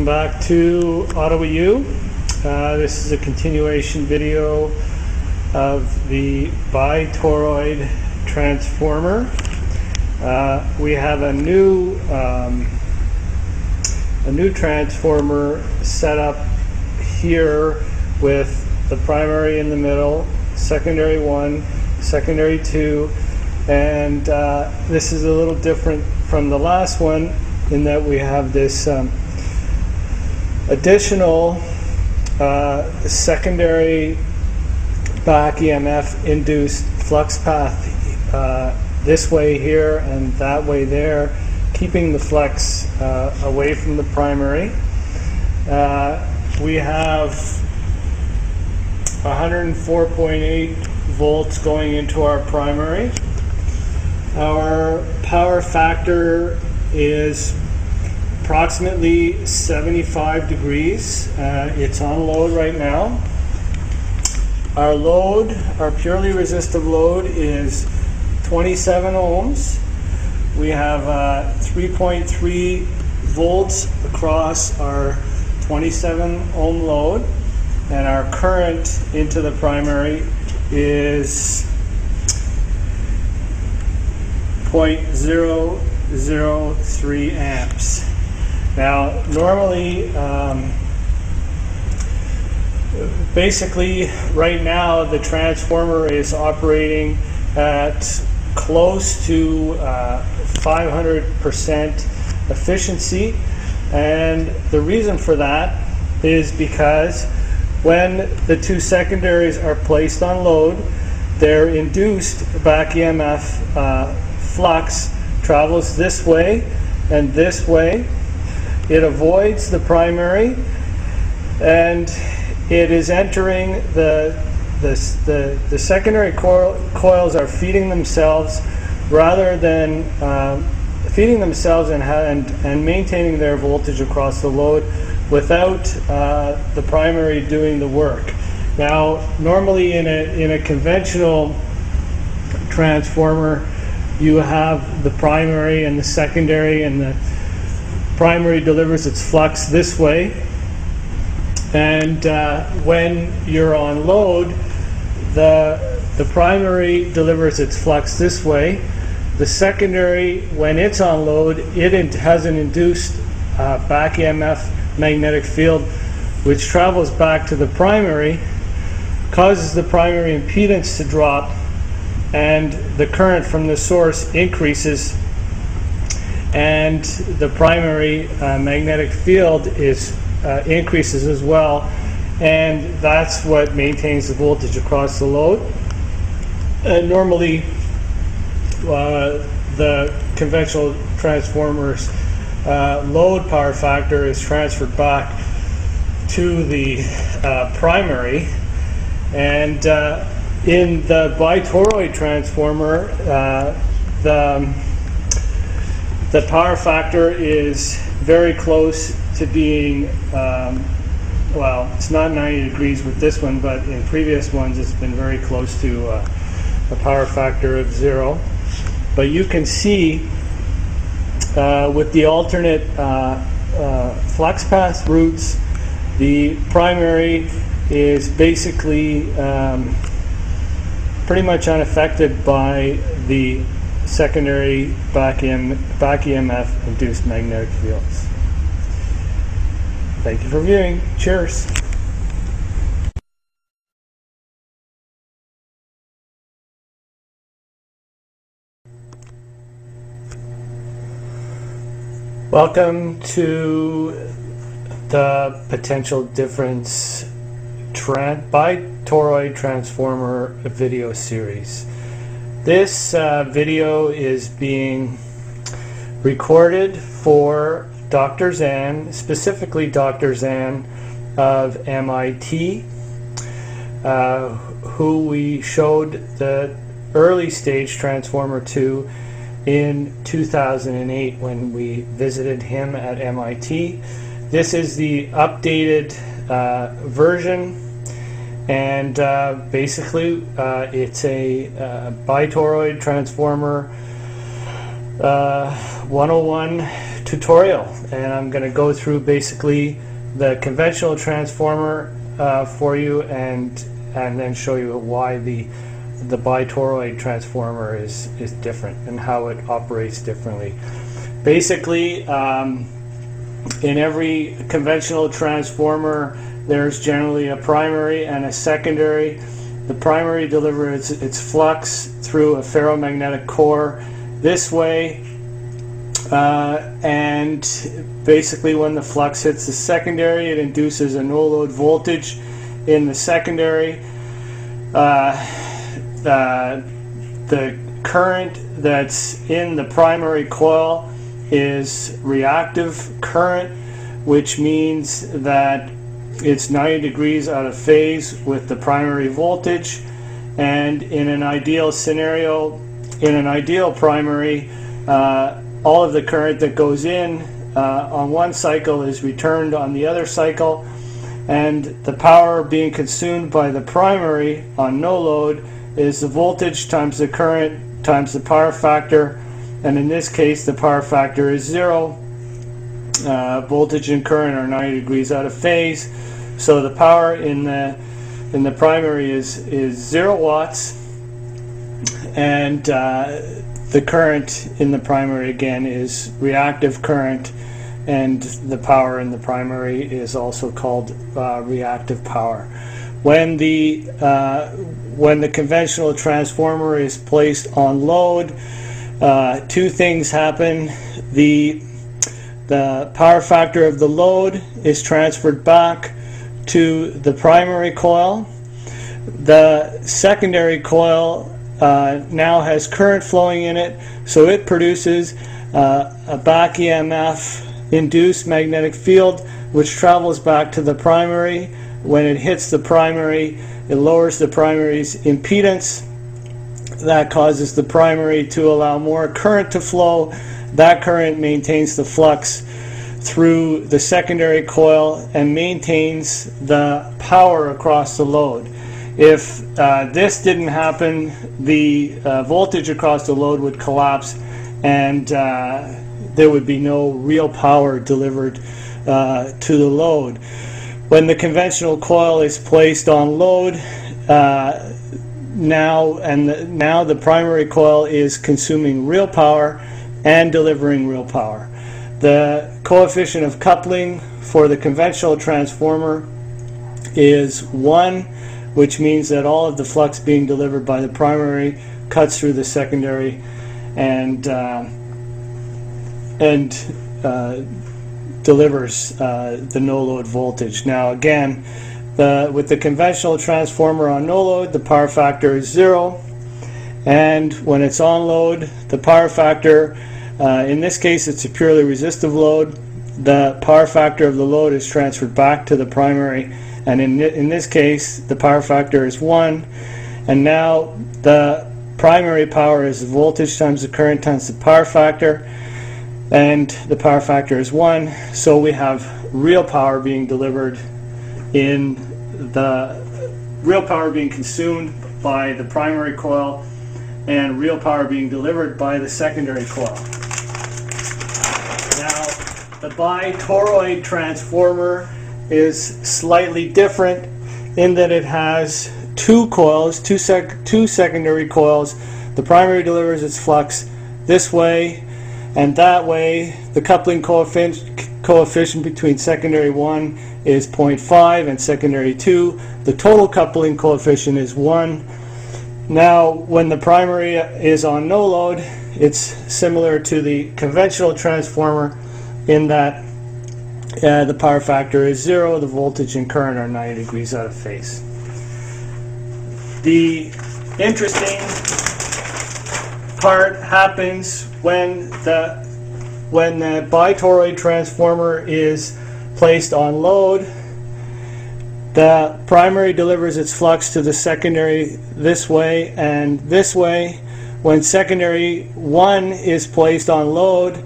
Welcome back to Ottawa U. Uh, this is a continuation video of the bitoroid transformer. Uh, we have a new um, a new transformer set up here with the primary in the middle, secondary one, secondary two, and uh, this is a little different from the last one in that we have this um, additional uh, secondary back EMF induced flux path uh, this way here and that way there, keeping the flux uh, away from the primary. Uh, we have 104.8 volts going into our primary. Our power factor is approximately 75 degrees. Uh, it's on load right now. Our load, our purely resistive load is 27 ohms. We have uh, 3.3 volts across our 27 ohm load and our current into the primary is 0.003 amps. Now, normally, um, basically, right now, the transformer is operating at close to uh, 500% efficiency, and the reason for that is because when the two secondaries are placed on load, their induced back EMF uh, flux travels this way and this way. It avoids the primary and it is entering the the, the, the secondary coil, coils are feeding themselves rather than uh, feeding themselves and, and, and maintaining their voltage across the load without uh, the primary doing the work. Now, normally in a, in a conventional transformer, you have the primary and the secondary, and the primary delivers its flux this way. And uh, when you're on load, the, the primary delivers its flux this way. The secondary, when it's on load, it has an induced uh, back EMF magnetic field which travels back to the primary, causes the primary impedance to drop, and the current from the source increases, and the primary uh, magnetic field is uh, increases as well, and that's what maintains the voltage across the load. And normally, uh, the conventional transformers uh, load power factor is transferred back to the uh, primary. And uh, in the bitoroid transformer, uh, the, the power factor is very close to being, um, well, it's not 90 degrees with this one, but in previous ones it's been very close to uh, a power factor of zero. But you can see uh, with the alternate uh, uh, flux path routes, the primary is basically um, pretty much unaffected by the secondary back, EM, back EMF induced magnetic fields. Thank you for viewing. Cheers. Welcome to the potential difference tran- bitoroid transformer video series. This uh, video is being recorded for Dr. Zahn, specifically Dr. Zahn of MIT, uh, who we showed the early stage transformer to in 2008 when we visited him at MIT. This is the updated uh, version, and uh, basically uh, it's a uh, bitoroid transformer uh, 101 tutorial and I'm going to go through basically the conventional transformer uh, for you and and then show you why the the bitoroid transformer is is different and how it operates differently. Basically, um, in every conventional transformer, there's generally a primary and a secondary. The primary delivers its, flux through a ferromagnetic core this way, uh, and basically when the flux hits the secondary, it induces a no-load voltage in the secondary. Uh, uh, the current that's in the primary coil is reactive current, which means that it's 90 degrees out of phase with the primary voltage. And in an ideal scenario, in an ideal primary, uh, all of the current that goes in uh, on one cycle is returned on the other cycle. And the power being consumed by the primary on no load is the voltage times the current times the power factor and in this case the power factor is zero. Uh, voltage and current are 90 degrees out of phase, so the power in the in the primary is is zero watts, and uh, the current in the primary again is reactive current, and the power in the primary is also called uh, reactive power. When the uh, when the conventional transformer is placed on load, uh, two things happen. The, the power factor of the load is transferred back to the primary coil. The secondary coil uh, now has current flowing in it, so it produces uh, a back EMF induced magnetic field which travels back to the primary. When it hits the primary, it lowers the primary's impedance that causes the primary to allow more current to flow. That current maintains the flux through the secondary coil and maintains the power across the load. If uh, this didn't happen, the uh, voltage across the load would collapse and uh, there would be no real power delivered uh, to the load. When the conventional coil is placed on load, uh, now and the, now the primary coil is consuming real power and delivering real power. The coefficient of coupling for the conventional transformer is 1, which means that all of the flux being delivered by the primary cuts through the secondary and uh, and uh, delivers uh, the no load voltage. Now again, the, with the conventional transformer on no load, the power factor is zero. And when it's on load, the power factor, uh, in this case it's a purely resistive load, the power factor of the load is transferred back to the primary. And in, in this case, the power factor is 1. And now the primary power is the voltage times the current times the power factor. And the power factor is 1. So we have real power being delivered in the real power being consumed by the primary coil and real power being delivered by the secondary coil. Now, the bitoroid transformer is slightly different in that it has two coils, two, sec two secondary coils. The primary delivers its flux this way and that way. The coupling coefficient, coefficient between secondary 1 is 0.5 and secondary 2. The total coupling coefficient is 1. Now, when the primary is on no load, it's similar to the conventional transformer in that uh, the power factor is 0, the voltage and current are 90 degrees out of phase. The interesting part happens when the when the bitoroid transformer is placed on load, the primary delivers its flux to the secondary this way and this way. When secondary 1 is placed on load,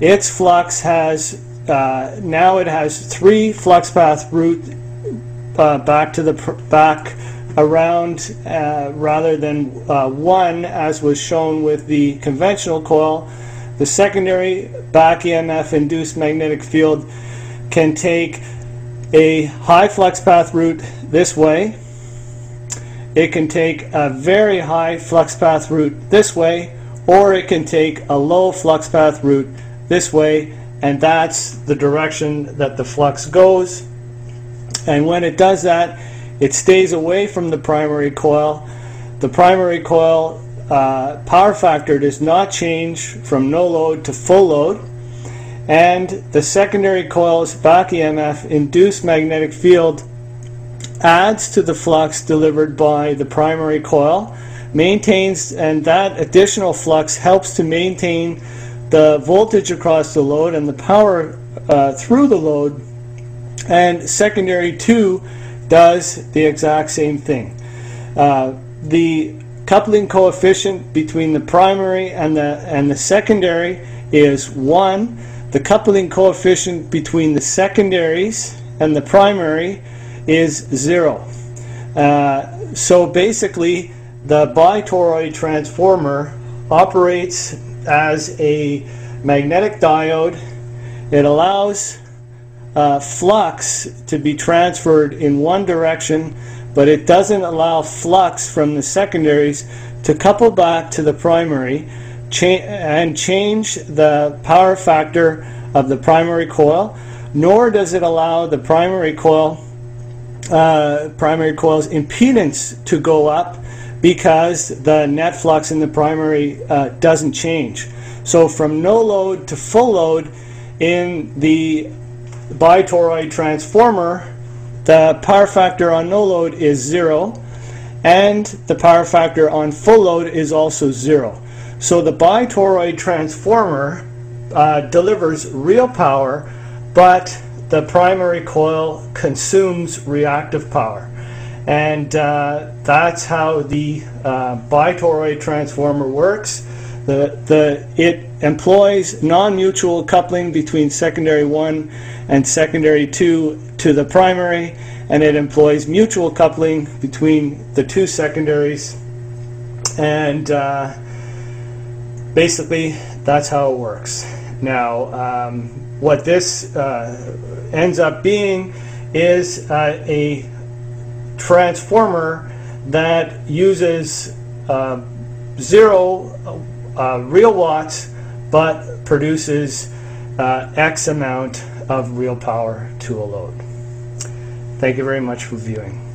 its flux has, uh, now it has three flux path route uh, back to the back around uh, rather than uh, one as was shown with the conventional coil The secondary back EMF induced magnetic field can take a high flux path route this way. It can take a very high flux path route this way, or it can take a low flux path route this way, and that's the direction that the flux goes. And when it does that, it stays away from the primary coil. The primary coil uh, power factor does not change from no load to full load. And the secondary coil's back EMF induced magnetic field adds to the flux delivered by the primary coil, maintains, and that additional flux helps to maintain the voltage across the load and the power uh, through the load. And secondary 2 does the exact same thing. Uh, the coupling coefficient between the primary and the and the secondary is 1 the coupling coefficient between the secondaries and the primary is 0 uh, so basically the bitoroid transformer operates as a magnetic diode. It allows uh, flux to be transferred in one direction but it doesn't allow flux from the secondaries to couple back to the primary cha and change the power factor of the primary coil, nor does it allow the primary coil uh, primary coil's impedance to go up because the net flux in the primary uh, doesn't change. So from no load to full load in the bitoroid transformer, the power factor on no load is zero, and the power factor on full load is also zero. So the bitoroid transformer uh, delivers real power, but the primary coil consumes reactive power. And uh, that's how the uh, bitoroid transformer works. The, the, it employs non-mutual coupling between secondary 1 and secondary 2 to the primary and it employs mutual coupling between the two secondaries and uh, basically that's how it works. Now um, what this uh, ends up being is uh, a transformer that uses uh, zero uh, real watts but produces uh, X amount of real power to a load. Thank you very much for viewing.